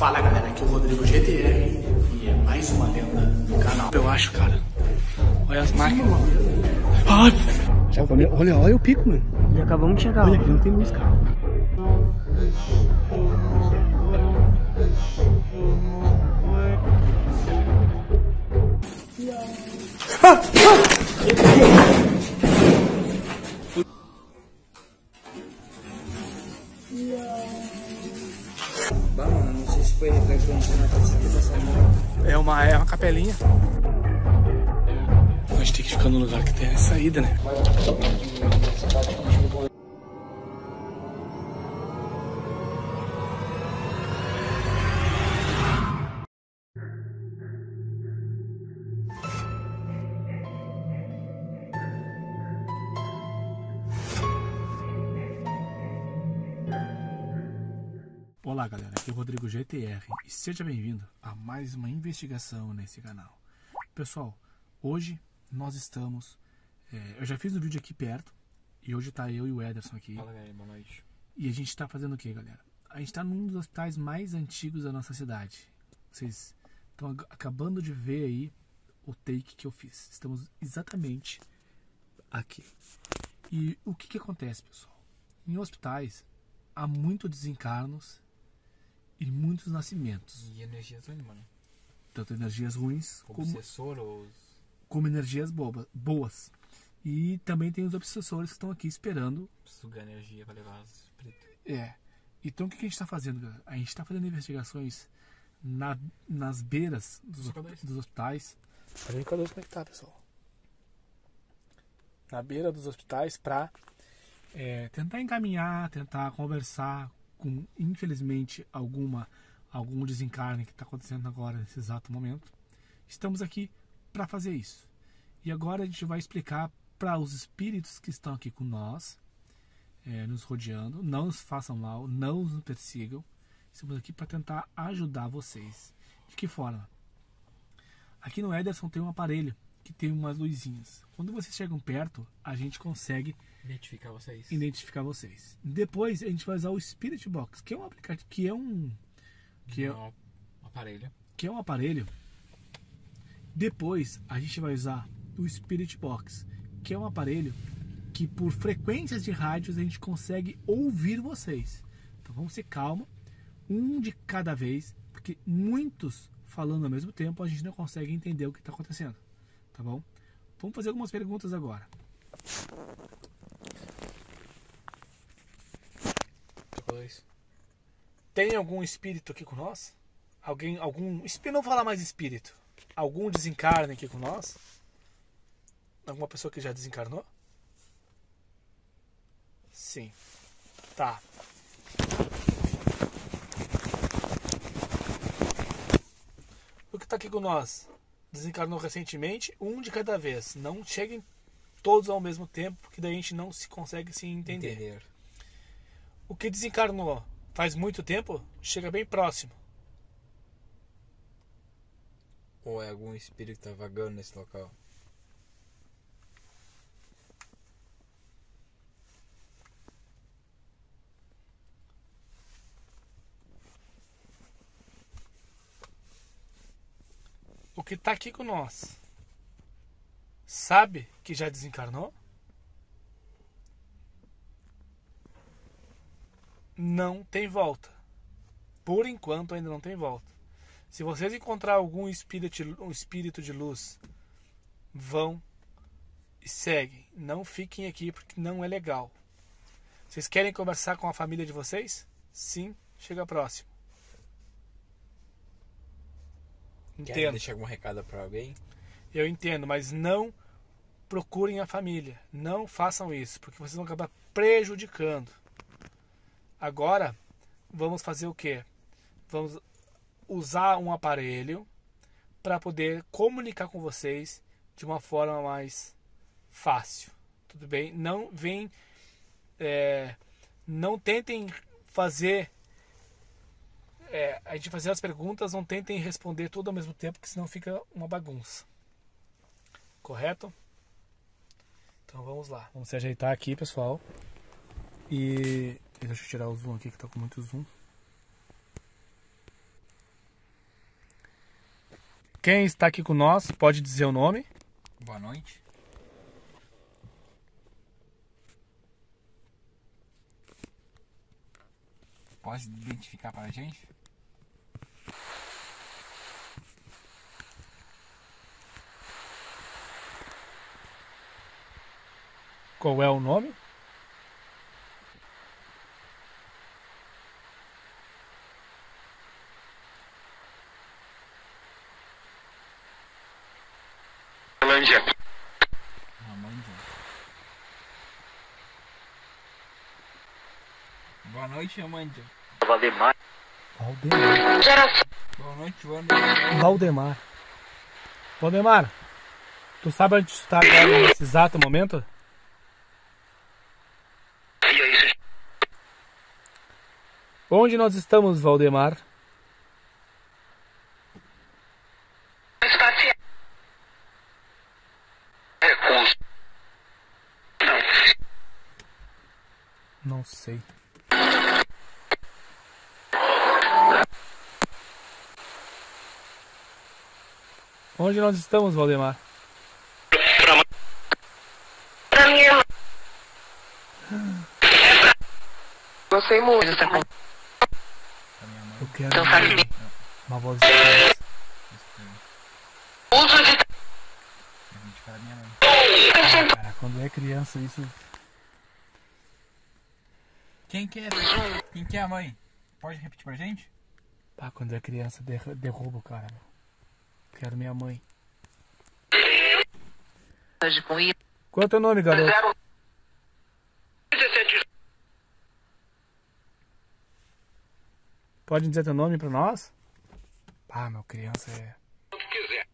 Fala galera, aqui é o Rodrigo GTR e é mais uma lenda do canal. Eu acho, cara. Olha as máquinas. Ai! Olha, olha, olha o pico, mano. Já acabamos de chegar. Olha aqui, não tem luz, cara. Foi reflexo. É uma, é uma capelinha. A gente tem que ficar no lugar que tem a saída, né? Olá galera, aqui é o Rodrigo GTR e seja bem-vindo a mais uma investigação nesse canal. Pessoal, hoje nós estamos. é, eu já fiz um vídeo aqui perto e hoje tá eu e o Ederson aqui. Fala, galera, boa noite. E a gente tá fazendo o que, galera? A gente tá num dos hospitais mais antigos da nossa cidade. Vocês estão acabando de ver aí o take que eu fiz. Estamos exatamente aqui. E o que que acontece, pessoal? Em hospitais há muito desencarnos e muitos nascimentos. E energias ruins, mano. Tanto energias ruins como, Obsessor ou... como energias boba- boas. E também tem os obsessores que estão aqui esperando Sugar energia pra levar os espíritos. É. Então o que a gente está fazendo? galera? A gente está fazendo investigações na- nas beiras dos, dos hospitais. Peraí, cadê como é que tá, pessoal? Na beira dos hospitais para tentar encaminhar, tentar conversar com, infelizmente, alguma algum desencarne que está acontecendo agora nesse exato momento. Estamos aqui para fazer isso. E agora a gente vai explicar para os espíritos que estão aqui com nós é, nos rodeando. Não nos façam mal, não nos persigam. Estamos aqui para tentar ajudar vocês. De que forma? Aqui no Ederson tem um aparelho que tem umas luzinhas. Quando vocês chegam perto, a gente consegue Identificar vocês. identificar vocês. Depois a gente vai usar o Spirit Box, que é um aplicativo, que é um que é, Um aparelho. que é um aparelho. Depois a gente vai usar o Spirit Box, que é um aparelho que por frequências de rádios a gente consegue ouvir vocês. Então vamos ser calma, um de cada vez, porque muitos falando ao mesmo tempo a gente não consegue entender o que está acontecendo, tá bom? Vamos fazer algumas perguntas agora. Tem algum espírito aqui com nós? Alguém, algum? Não falar mais espírito. Algum desencarne aqui com nós? Alguma pessoa que já desencarnou? Sim. Tá. O que tá aqui com nós? Desencarnou recentemente, um de cada vez. Não cheguem todos ao mesmo tempo, porque daí a gente não se consegue se entender. Entender. O que desencarnou faz muito tempo, chega bem próximo. Ou é algum espírito que tá vagando nesse local? Que tá aqui com nós sabe que já desencarnou? Não tem volta. Por enquanto ainda não tem volta. Se vocês encontrar algum espírito, espírito de luz, vão e seguem. Não fiquem aqui porque não é legal. Vocês querem conversar com a família de vocês? Sim, chega próximo. Quer Entendo. deixar algum recado pra alguém? Eu entendo, mas não procurem a família. Não façam isso, porque vocês vão acabar prejudicando. Agora, vamos fazer o quê? Vamos usar um aparelho para poder comunicar com vocês de uma forma mais fácil. Tudo bem? Não vem. é, não tentem fazer. É, a gente fazer as perguntas, não tentem responder tudo ao mesmo tempo, porque senão fica uma bagunça. Correto? Então vamos lá. Vamos se ajeitar aqui, pessoal. E deixa eu tirar o zoom aqui que tá com muito zoom. Quem está aqui com nós pode dizer o nome. Boa noite. Pode identificar para a gente? Qual é o nome? Amanda. Boa noite, Amanda. Valdemar. Valdemar. Boa noite, noite. Valdemar. Valdemar, tu sabe onde tu está agora nesse exato momento? E aí, vocês Onde nós estamos, Valdemar? Não. Não sei. Onde nós estamos, Valdemar? Pra minha irmã. Gostei muito. Então bem. uma voz de criança. uso de. Cara, quando é criança, isso. Quem que é? Quem que é a mãe? Pode repetir pra gente? Pá, quando é criança, derruba o cara. Quero minha mãe. Qual é o teu nome, garoto? Pode dizer teu nome pra nós? Pá, meu, criança é. que quiser.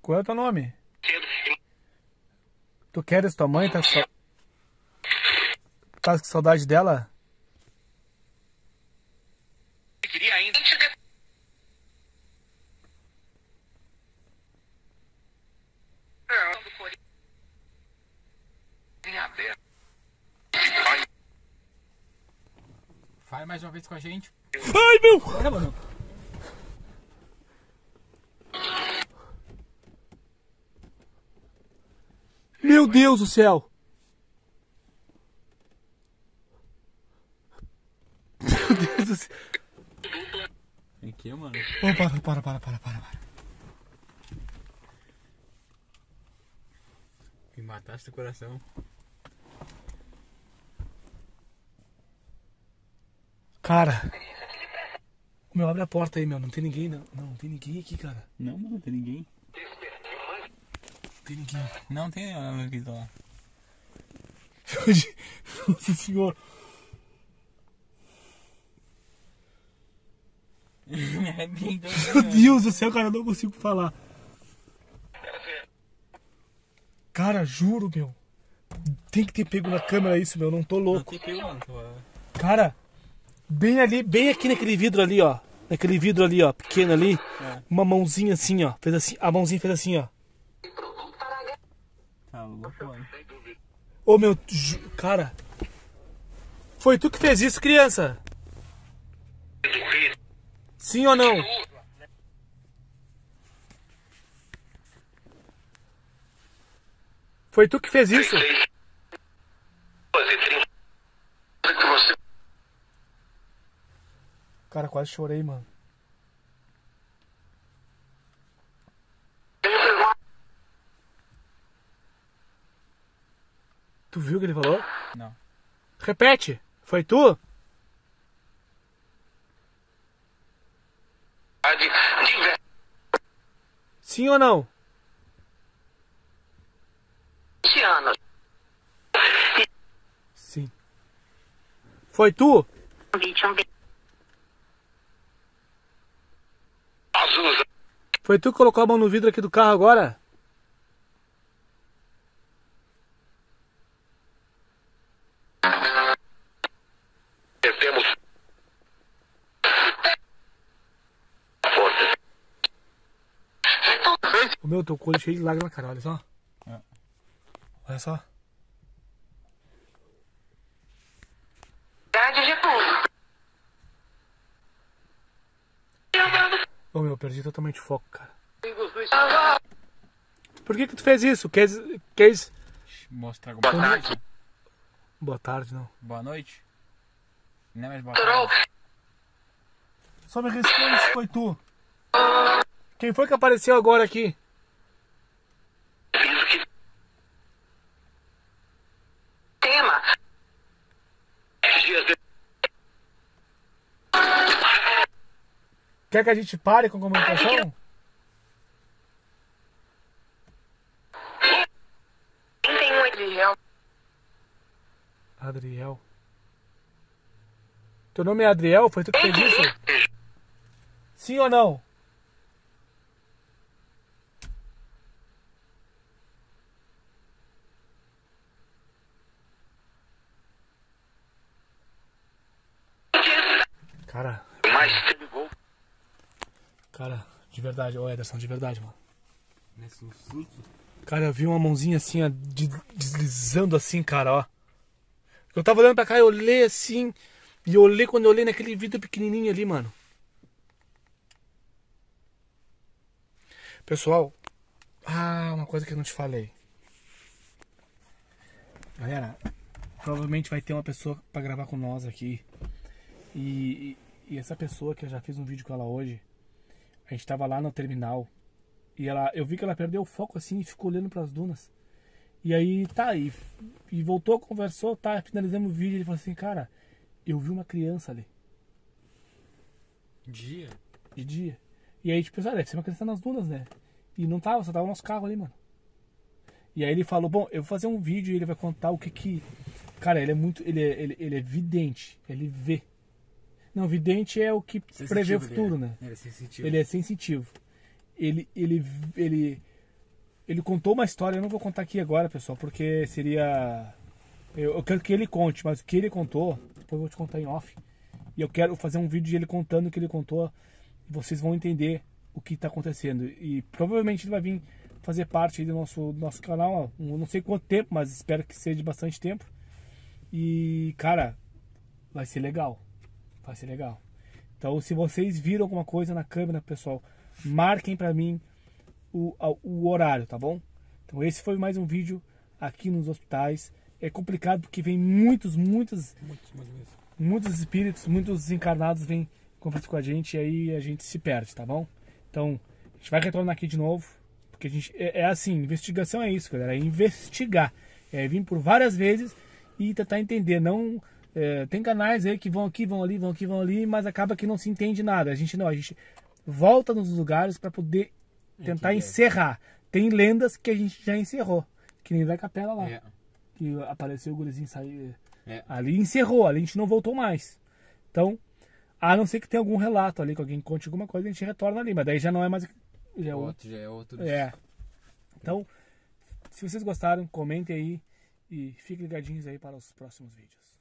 Qual é o teu nome? Tu queres tua mãe? Tá com, sa... tá com saudade dela? E queria ainda. Em aberto. Ai, Vez com a gente. Ai, meu! Meu Deus do céu! Meu Deus do céu! Aqui, mano. Oh, para, para, para, para, para, para. Me mataste o coração. Cara! Meu, abre a porta aí, meu. Não tem ninguém, não. Não, não tem ninguém aqui, cara. Não, mano, não tem ninguém. Não tem ninguém. Não tem ela aqui lá. Nossa senhora. Meu Deus do céu, cara, eu não consigo falar. Cara, juro, meu. Tem que ter pego na câmera isso, meu. Não tô Não louco. tem pego. Tô- Cara, bem ali, bem aqui naquele vidro ali, ó. Naquele vidro ali, ó, pequeno ali. É. Uma mãozinha assim, ó. Fez assim. A mãozinha fez assim, ó. Tá louco, mano. Ô, meu. Cara. Foi tu que fez isso, criança? Sim ou não? Foi tu que fez isso? que você Cara, quase chorei, mano. Tu viu o que ele falou? Não. Repete. Foi tu? Sim ou não? anos. Sim. Foi tu? Foi tu que colocou a mão no vidro aqui do carro agora? O meu, olho cheio de lágrimas, cara. Olha só. É. Olha só. Ô meu, eu perdi totalmente o foco, cara. Por que que tu fez isso? Quer, quer... Mostrar Boa alguma coisa. tarde. Boa tarde, não. Boa noite. Não é mais boa tarde. Só me responde se foi tu. Quem foi que apareceu agora aqui? Isso que tema. Dias de... Quer que a gente pare com a comunicação? Tem um Adriel? Adriel. Teu nome é Adriel? Foi tu que fez isso? Sim ou não? Cara, ligou. Cara, de verdade, ô Ederson, de verdade, mano. Nesse susto. Cara, eu vi uma mãozinha assim, ó, de- deslizando assim, cara, ó. Eu tava olhando pra cá, eu olhei assim, e eu olhei quando eu olhei naquele vidro pequenininho ali, mano. Pessoal, ah, uma coisa que eu não te falei. Galera, provavelmente vai ter uma pessoa pra gravar com nós aqui. E, e, e essa pessoa que eu já fiz um vídeo com ela hoje, a gente tava lá no terminal. E ela, eu vi que ela perdeu o foco assim e ficou olhando pras dunas. E aí, tá, e, e voltou, conversou, tá, finalizamos o vídeo. Ele falou assim, cara, eu vi uma criança ali, Dia. de dia. E aí a gente pensou, ah, deve ser uma criança nas dunas, né? E não tava, só tava o nosso carro ali, mano. E aí ele falou, bom, eu vou fazer um vídeo e ele vai contar o que que. Cara, ele é muito. Ele é, ele, ele é vidente, ele vê. Não, vidente é o que prevê o futuro, né? Ele é sensitivo. Ele é sensitivo. Ele, ele, ele, ele contou uma história, eu não vou contar aqui agora, pessoal, porque seria. Eu, eu quero que ele conte, mas o que ele contou, depois eu vou te contar em off. E eu quero fazer um vídeo de ele contando o que ele contou. E vocês vão entender o que está acontecendo. E provavelmente ele vai vir fazer parte aí do nosso, do nosso canal. um- não sei quanto tempo, mas espero que seja de bastante tempo. E, cara, vai ser legal. Vai ser legal. Então, se vocês viram alguma coisa na câmera, pessoal, marquem pra mim o, o horário, tá bom? Então, esse foi mais um vídeo aqui nos hospitais. É complicado porque vem muitos, muitos, Muito, muito mesmo. muitos espíritos, muitos encarnados vêm conversar com a gente e aí a gente se perde, tá bom? Então, a gente vai retornar aqui de novo, porque a gente é, é assim, investigação é isso, galera, é investigar, é vir por várias vezes e tentar entender, não é, tem canais aí que vão aqui, vão ali, vão aqui, vão ali, mas acaba que não se entende nada. A gente não, a gente volta nos lugares para poder tentar encerrar. Tem lendas que a gente já encerrou, que nem da capela lá É. que apareceu o gurizinho sair. É. Ali encerrou, ali a gente não voltou mais. Então, a não ser que tenha algum relato ali, que alguém conte alguma coisa, a gente retorna ali, mas daí já não é mais. Já é outro. Outro já é outro. É. Então, se vocês gostaram, comentem aí e fiquem ligadinhos aí para os próximos vídeos.